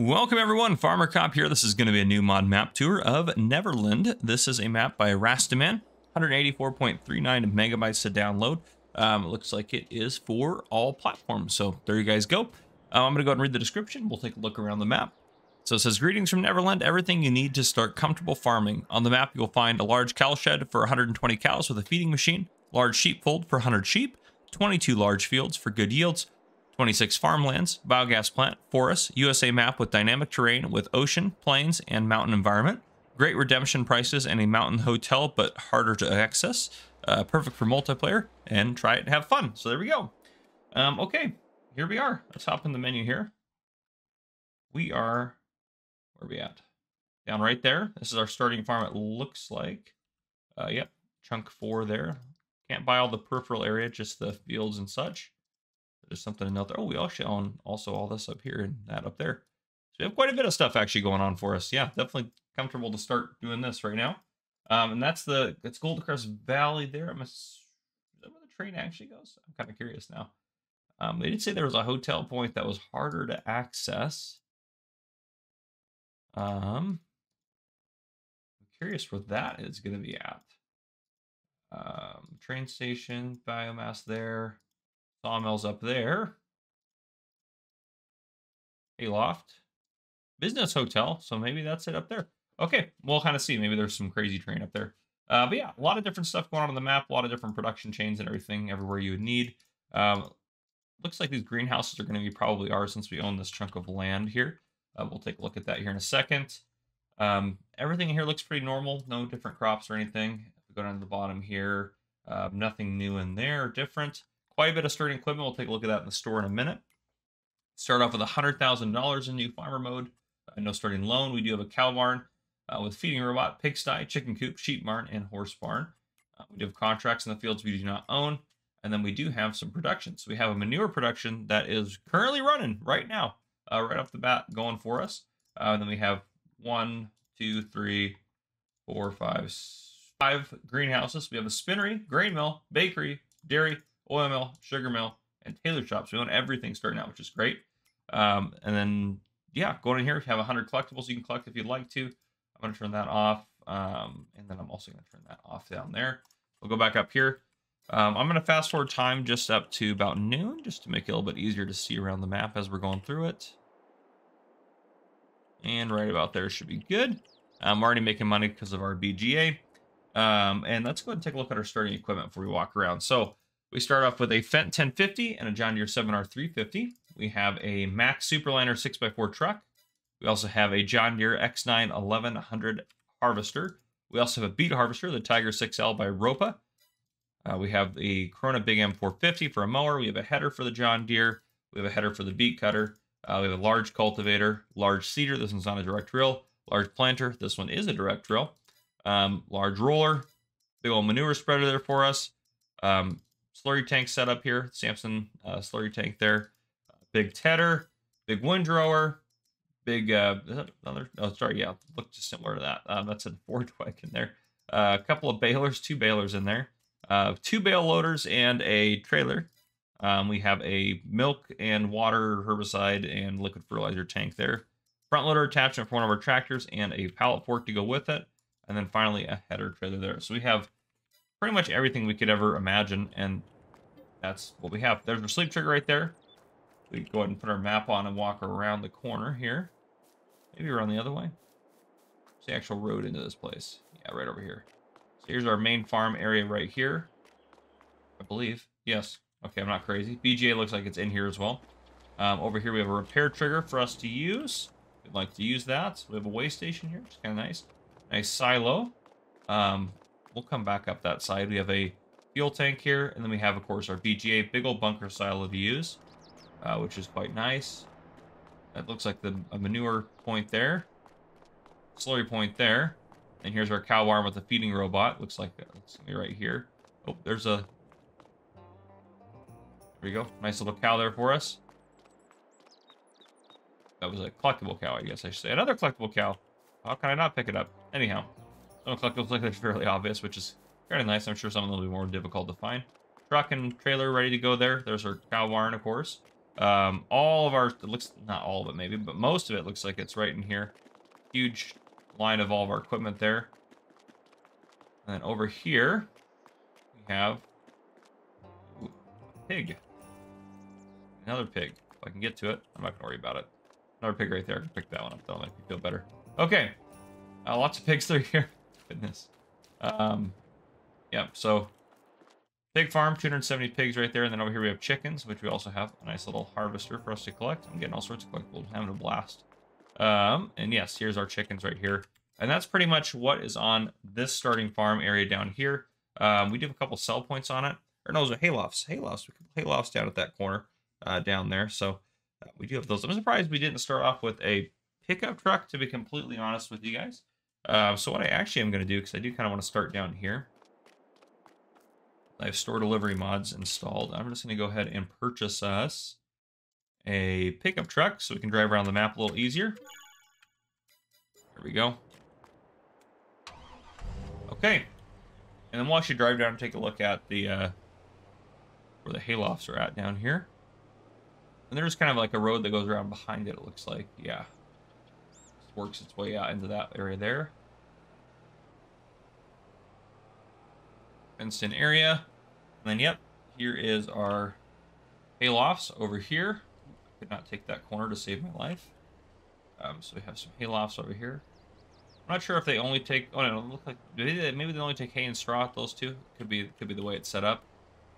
Welcome everyone, Farmer Cop here. This is going to be a new mod map tour of Neverland. This is a map by Rastaman, 184.39 megabytes to download. Um, looks like it is for all platforms, so there you guys go. Um, I'm going to go ahead and read the description. We'll take a look around the map. So it says, Greetings from Neverland, everything you need to start comfortable farming. On the map, you'll find a large cow shed for 120 cows with a feeding machine, large sheepfold for 100 sheep, 22 large fields for good yields, 26 farmlands, biogas plant, forest, USA map with dynamic terrain with ocean, plains, and mountain environment. Great redemption prices and a mountain hotel, but harder to access. Uh, perfect for multiplayer and try it and have fun. So there we go. Um, okay, here we are. Let's hop in the menu here. We are, where are we at? Down right there. This is our starting farm, it looks like. Uh, yep, chunk four there. Can't buy all the peripheral area, just the fields and such. There's something there. Oh, we also own also all this up here and that up there. So we have quite a bit of stuff actually going on for us. Yeah, definitely comfortable to start doing this right now. Um, and that's the it's Goldcrest Valley there. I'm a, is that where the train actually goes? I'm kind of curious now. Um, they did say there was a hotel point that was harder to access. Um, I'm curious where that is going to be at. Um, train station, biomass there. Sawmills up there. Hayloft. Business hotel. So maybe that's it up there. Okay, we'll kind of see. Maybe there's some crazy train up there. Uh, but yeah, a lot of different stuff going on on the map. A lot of different production chains and everything everywhere you would need. Um, looks like these greenhouses are going to be probably ours since we own this chunk of land here. Uh, we'll take a look at that here in a second. Um, everything here looks pretty normal. No different crops or anything. If we go down to the bottom here, uh, nothing new in there different quite a bit of starting equipment. We'll take a look at that in the store in a minute. Start off with $100,000 in new farmer mode. Uh, no starting loan. We do have a cow barn uh, with feeding robot, pigsty, chicken coop, sheep barn, and horse barn. Uh, we do have contracts in the fields we do not own. And then we do have some production. So we have a manure production that is currently running right now, uh, right off the bat, going for us. Uh, and then we have one, two, three, four, five, five greenhouses. We have a spinnery, grain mill, bakery, dairy, oil mill, sugar mill, and tailor shops. We own everything starting out, which is great. Um, and then, yeah, going in here, if you have 100 collectibles you can collect if you'd like to. I'm going to turn that off. Um, and then I'm also going to turn that off down there. We'll go back up here. Um, I'm going to fast forward time just up to about noon, just to make it a little bit easier to see around the map as we're going through it. And right about there should be good. I'm already making money because of our BGA. Um, and let's go ahead and take a look at our starting equipment before we walk around. So we start off with a Fendt 1050 and a John Deere 7R 350. We have a Mack Superliner 6x4 truck. We also have a John Deere X9 1100 harvester. We also have a beet harvester, the Tiger 6L by Ropa. Uh, we have the Krone Big M450 for a mower. We have a header for the John Deere. We have a header for the beet cutter. Uh, we have a large cultivator, large seeder. This one's on a direct drill. Large planter. This one is a direct drill. Um, large roller. Big old manure spreader there for us. Um, slurry tank setup here. Samson uh, slurry tank there. big tedder, big windrower, big, uh, another, oh, sorry, yeah, look just similar to that. Um, that's a Ford wagon there. Uh, a couple of balers, two balers in there. Uh, two bale loaders and a trailer. Um, we have a milk and water herbicide and liquid fertilizer tank there. Front loader attachment for one of our tractors and a pallet fork to go with it. And then finally a header trailer there. So we have pretty much everything we could ever imagine, and that's what we have. There's our sleep trigger right there. We go ahead and put our map on and walk around the corner here. Maybe around the other way. It's the actual road into this place. Yeah, right over here. So here's our main farm area right here. I believe. Yes. Okay, I'm not crazy. BGA looks like it's in here as well. Um, over here we have a repair trigger for us to use. We'd like to use that. we have a way station here, which is kind of nice. Nice silo. Um, we'll come back up that side. We have a fuel tank here, and then we have, of course, our BGA big old bunker style of views, uh, which is quite nice. That looks like the a manure point there, slurry point there, and here's our cow barn with the feeding robot. Looks like looks like right here. Oh, there's a. There we go. Nice little cow there for us. That was a collectible cow, I guess I should say. Another collectible cow. How can I not pick it up? Anyhow. Some like they're fairly obvious, which is kind of nice. I'm sure some of them will be more difficult to find. Truck and trailer ready to go there. There's our cow barn, of course. Um, all of our, it looks, not all of it maybe, but most of it looks like it's right in here. Huge line of all of our equipment there. And then over here, we have ooh, pig. Another pig. If I can get to it, I'm not going to worry about it. Another pig right there. I can pick that one up. That'll make me feel better. Okay. Uh, lots of pigs through here. Um, yeah, so pig farm, 270 pigs right there. And then over here we have chickens, which we also have a nice little harvester for us to collect. I'm getting all sorts of collectibles. Having a blast. Um, and yes, here's our chickens right here. And that's pretty much what is on this starting farm area down here. Um, we do have a couple sell points on it. Or no, those are haylofts. Haylofts. We can haylofts down at that corner uh, down there. So uh, we do have those. I'm surprised we didn't start off with a pickup truck, to be completely honest with you guys. Uh, so what I actually am going to do, because I do kind of want to start down here. I have store delivery mods installed. I'm just going to go ahead and purchase us a pickup truck so we can drive around the map a little easier. There we go. Okay. And then we'll actually drive down and take a look at the uh, where the haylofts are at down here. And there's kind of like a road that goes around behind it, it looks like. Yeah. Works its way out into that area there. Fenced in area. And then, yep, here is our haylofts over here. I could not take that corner to save my life. Um, so we have some haylofts over here. I'm not sure if they only take. Oh no, look like maybe they, maybe they only take hay and straw. Those two could be could be the way it's set up.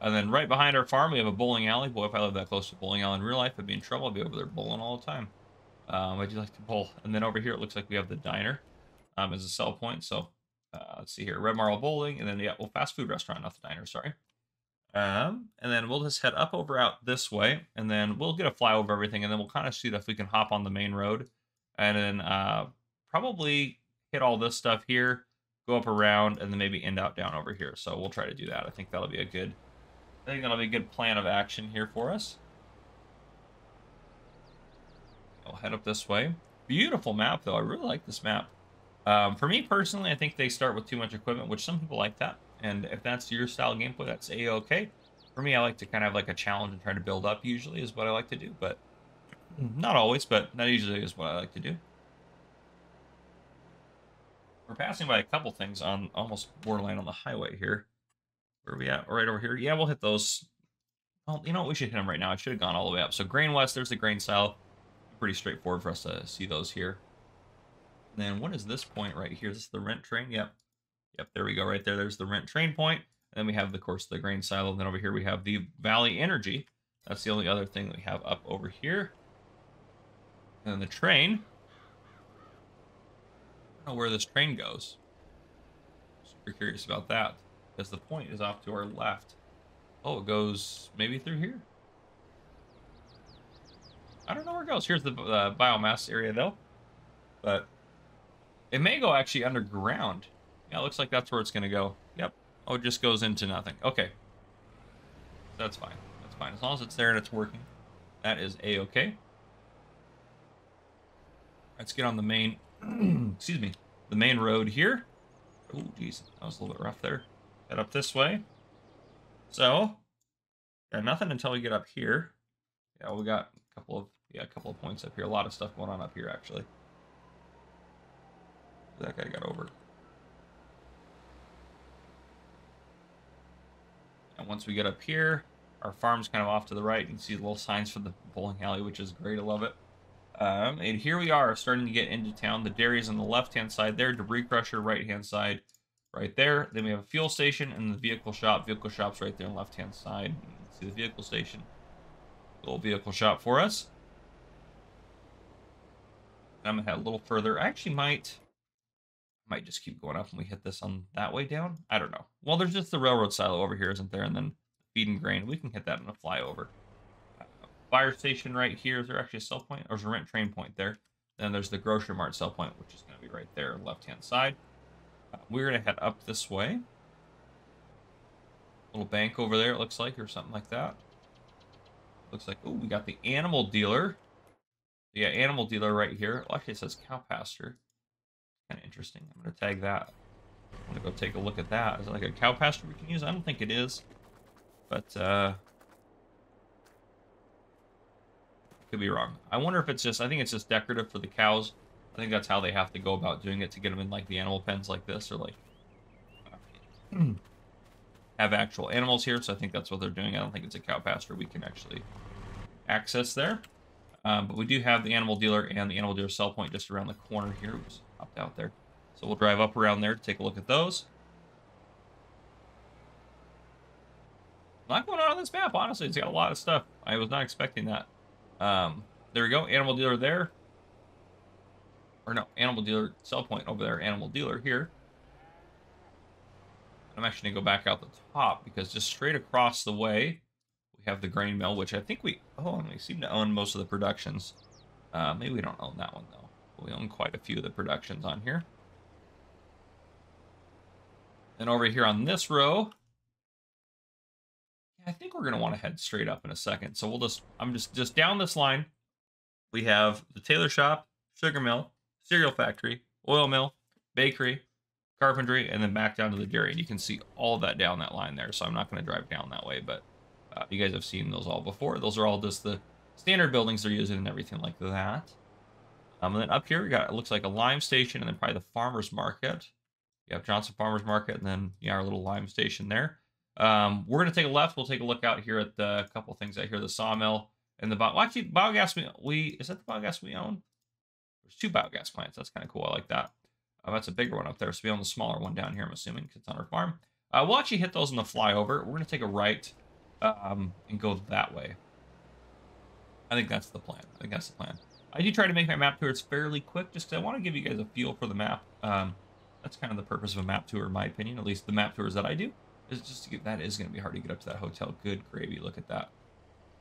And then right behind our farm, we have a bowling alley. Boy, if I lived that close to bowling alley in real life, I'd be in trouble. I'd be over there bowling all the time. Um, I do like to pull. And then over here, it looks like we have the diner um, as a sell point. So uh, let's see here, Red Marble Bowling, and then yeah, well, fast food restaurant, not the diner. Sorry. Um, and then we'll just head up over out this way, and then we'll get a fly over everything, and then we'll kind of see if we can hop on the main road, and then uh, probably hit all this stuff here, go up around, and then maybe end out down over here. So we'll try to do that. I think that'll be a good I think that'll be a good plan of action here for us. I'll head up this way. Beautiful map, though. I really like this map. Um, for me personally, I think they start with too much equipment, which some people like that. And if that's your style of gameplay, that's a-okay. For me, I like to kind of have like a challenge and try to build up usually is what I like to do. But not always, but that usually is what I like to do. We're passing by a couple things on almost borderline on the highway here. Where are we at? Right over here. Yeah, we'll hit those. Well, you know what? We should hit them right now. I should have gone all the way up. So grain west, there's the grain style. Pretty straightforward for us to see those here. And then what is this point right here? Is this the rent train? Yep. Yep, there we go. Right there. There's the rent train point. And then we have, of course, the grain silo. And then over here we have the Valley Energy. That's the only other thing that we have up over here. And then the train. I don't know where this train goes. Super curious about that because the point is off to our left. Oh, it goes maybe through here? I don't know where it goes. Here's the uh, biomass area, though. But it may go actually underground. Yeah, looks like that's where it's going to go. Yep. Oh, it just goes into nothing. Okay. That's fine. That's fine. As long as it's there and it's working. That is A-okay. Let's get on the main... excuse me. The main road here. Oh, geez. That was a little bit rough there. Head up this way. So, got nothing until we get up here. Yeah, we got a couple of yeah, a couple of points up here. A lot of stuff going on up here actually. That guy got over. And once we get up here, our farm's kind of off to the right. You can see the little signs for the bowling alley, which is great. I love it. Um, and here we are, starting to get into town. The dairy's on the left-hand side there, debris crusher right-hand side right there. Then we have a fuel station and the vehicle shop. Vehicle shop's right there on the left-hand side. See the vehicle station. Little vehicle shop for us. I'm gonna head a little further. I actually might might just keep going up and we hit this on that way down. I don't know. Well, there's just the railroad silo over here, isn't there? And then feed and grain. We can hit that in a flyover. Uh, fire station right here. Is there actually a sell point? Or is a rent train point there? Then there's the grocery mart sell point, which is going to be right there, left-hand side. We're going to head up this way. Little bank over there, it looks like, or something like that. Looks like, oh, we got the animal dealer. Yeah, animal dealer right here. Well, actually, it says cow pasture. Kind of interesting. I'm going to tag that. I'm going to go take a look at that. Is it like a cow pasture we can use? I don't think it is. But, uh... Could be wrong. I wonder if it's just, I think it's just decorative for the cows. I think that's how they have to go about doing it to get them in like the animal pens like this or like have actual animals here. So I think that's what they're doing. I don't think it's a cow pasture we can actually access there. Um, but we do have the animal dealer and the animal dealer sell point just around the corner here. Oops, popped out there. So we'll drive up around there to take a look at those. A lot going on on this map, honestly. It's got a lot of stuff. I was not expecting that. Um, there we go. Animal dealer there. Or no, animal dealer sell point over there. Animal dealer here. I'm actually going to go back out the top because just straight across the way, we have the grain mill, which I think we... Oh, we seem to own most of the productions. Uh, maybe we don't own that one, though. We own quite a few of the productions on here. And over here on this row, I think we're going to want to head straight up in a second. So we'll just, I'm just, just down this line. We have the tailor shop, sugar mill, cereal factory, oil mill, bakery, carpentry, and then back down to the dairy. And you can see all that down that line there. So I'm not going to drive down that way, but uh, you guys have seen those all before. Those are all just the standard buildings they're using and everything like that. Um, and then up here, we got, it looks like a lime station and then probably the farmer's market. You have Johnson Farmer's Market and then yeah, our little lime station there. Um, we're going to take a left. We'll take a look out here at the couple things out here, the sawmill and the bio. Well, actually, biogas we, we is that the biogas we own? There's two biogas plants. That's kind of cool. I like that. Uh, that's a bigger one up there. So we own the smaller one down here. I'm assuming because it's on our farm. Uh, we'll actually hit those in the flyover. We're going to take a right um, and go that way. I think that's the plan. I think that's the plan. I do try to make my map tours fairly quick just because I want to give you guys a feel for the map. Um, that's kind of the purpose of a map tour, in my opinion. At least the map tours that I do is just to get that is going to be hard to get up to that hotel. Good gravy, look at that.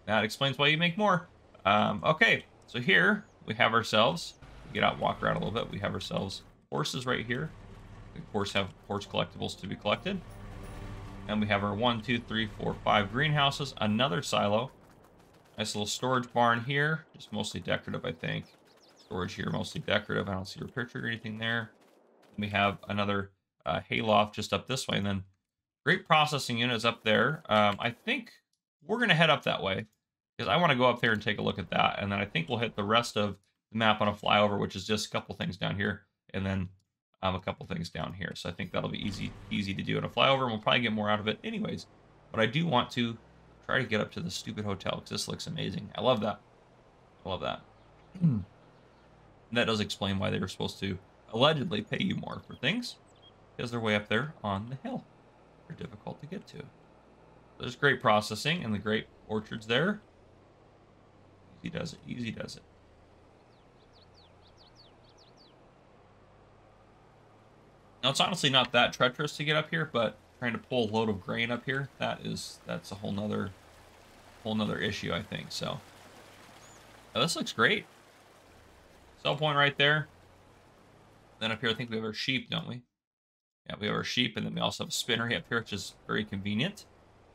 That explains why you make more. Um, okay, so here we have ourselves. Get out, walk around a little bit. We have ourselves horses right here. We of course have horse collectibles to be collected. And we have our one, two, three, four, five greenhouses. Another silo. Nice little storage barn here. Just mostly decorative, I think. Storage here, mostly decorative. I don't see repair trigger or anything there. We have another uh, hayloft just up this way. And then great processing units up there. Um, I think we're going to head up that way because I want to go up there and take a look at that. And then I think we'll hit the rest of the map on a flyover, which is just a couple things down here. And then um, a couple things down here. So I think that'll be easy easy to do on a flyover. And we'll probably get more out of it anyways. But I do want to try to get up to the stupid hotel because this looks amazing. I love that. I love that. that does explain why they were supposed to allegedly pay you more for things because they're way up there on the hill. They're difficult to get to. There's great processing and the great orchards there. Easy does it. Easy does it. Now it's honestly not that treacherous to get up here, but trying to pull a load of grain up here, that is that's a whole nother whole nother issue, I think. So now, this looks great. Sell point right there. Then up here, I think we have our sheep, don't we? Yeah, we have our sheep, and then we also have a spinnery up here, which is very convenient.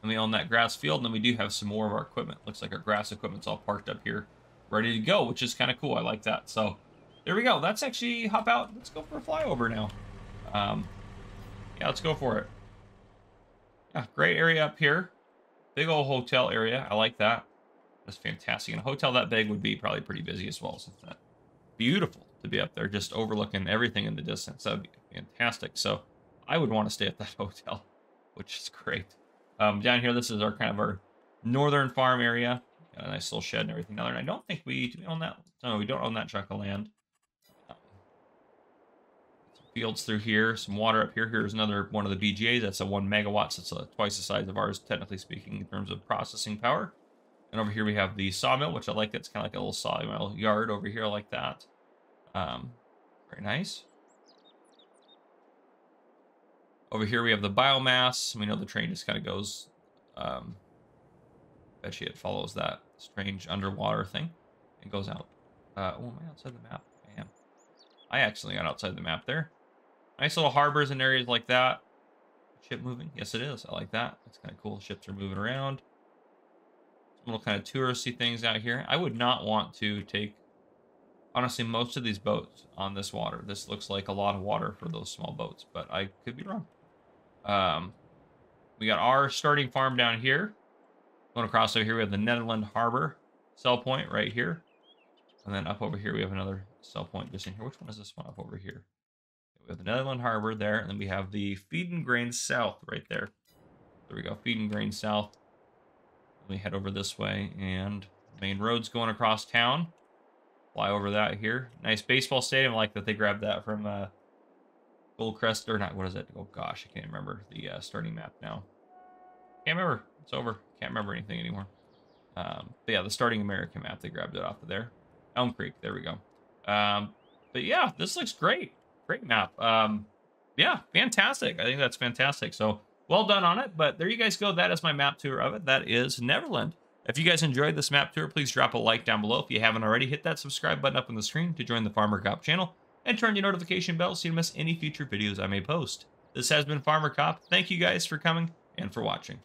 And we own that grass field, and then we do have some more of our equipment. Looks like our grass equipment's all parked up here, ready to go, which is kind of cool. I like that. So there we go. Let's actually hop out. Let's go for a flyover now. Um, yeah, let's go for it. Yeah, great area up here. Big old hotel area. I like that. That's fantastic. And a hotel that big would be probably pretty busy as well. So that beautiful to be up there, just overlooking everything in the distance. That would be fantastic. So I would want to stay at that hotel, which is great. Um, down here, this is our kind of our northern farm area. Got a nice little shed and everything down there. And I don't think we do we own that. No, we don't own that chunk of land. Fields through here, some water up here. Here's another one of the BGAs. That's a one megawatts. It's a, twice the size of ours, technically speaking, in terms of processing power. And over here we have the sawmill, which I like. It's kind of like a little sawmill yard over here. I like that. Um, very nice. Over here we have the biomass. We know the train just kind of goes. Um, bet you it follows that strange underwater thing. It goes out. Uh, oh, am I outside the map? I am. I accidentally got outside the map there. Nice little harbors and areas like that. Ship moving? Yes, it is. I like that. That's kind of cool. Ships are moving around. Some little kind of touristy things out here. I would not want to take honestly most of these boats on this water. This looks like a lot of water for those small boats, but I could be wrong. Um, we got our starting farm down here. Going across over here, we have the Neverland Harbor. sell point right here. And then up over here, we have another sell point just in here. Which one is this one up over here? We have the Neverland Harbor there, and then we have the Feed and Grain South right there. There we go, Feed and Grain South. Me head over this way, and main road's going across town. Fly over that here. Nice baseball stadium. I like that they grabbed that from uh, Goldcrest, or not, what is it? Oh gosh, I can't remember the uh, starting map now. Can't remember. It's over. Can't remember anything anymore. Um, but yeah, the starting American map, they grabbed it off of there. Elm Creek, there we go. Um, but yeah, this looks great. Great map. Um, yeah, fantastic. I think that's fantastic. So well done on it. But there you guys go. That is my map tour of it. That is Neverland. If you guys enjoyed this map tour, please drop a like down below. If you haven't already, hit that subscribe button up on the screen to join the Farmer Cop channel and turn your notification bell so you don't miss any future videos I may post. This has been Farmer Cop. Thank you guys for coming and for watching.